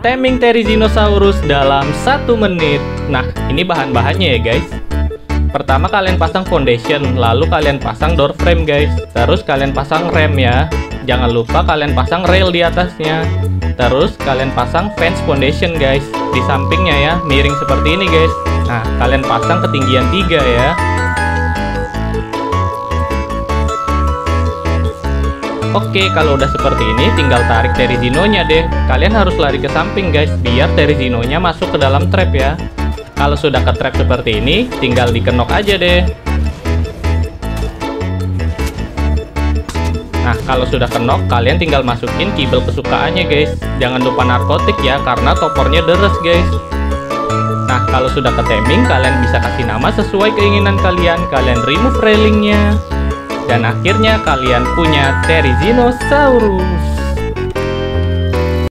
Taming Therizinosaurus dalam satu menit. Nah, ini bahan-bahannya ya guys. Pertama kalian pasang foundation, lalu kalian pasang door frame guys. Terus kalian pasang rem ya. Jangan lupa kalian pasang rail di atasnya. Terus kalian pasang fence foundation guys. Di sampingnya ya, miring seperti ini guys. Nah, kalian pasang ketinggian 3 ya. Oke, kalau udah seperti ini, tinggal tarik Terizinonya deh. Kalian harus lari ke samping guys, biar Terizinonya masuk ke dalam trap ya. Kalau sudah ke trap seperti ini, tinggal dikenok aja deh. Nah, kalau sudah kenok, kalian tinggal masukin kibel kesukaannya guys. Jangan lupa narkotik ya, karena topornya deres guys. Nah, kalau sudah ke taming, kalian bisa kasih nama sesuai keinginan kalian. Kalian remove railingnya. Dan akhirnya kalian punya Therizinosaurus.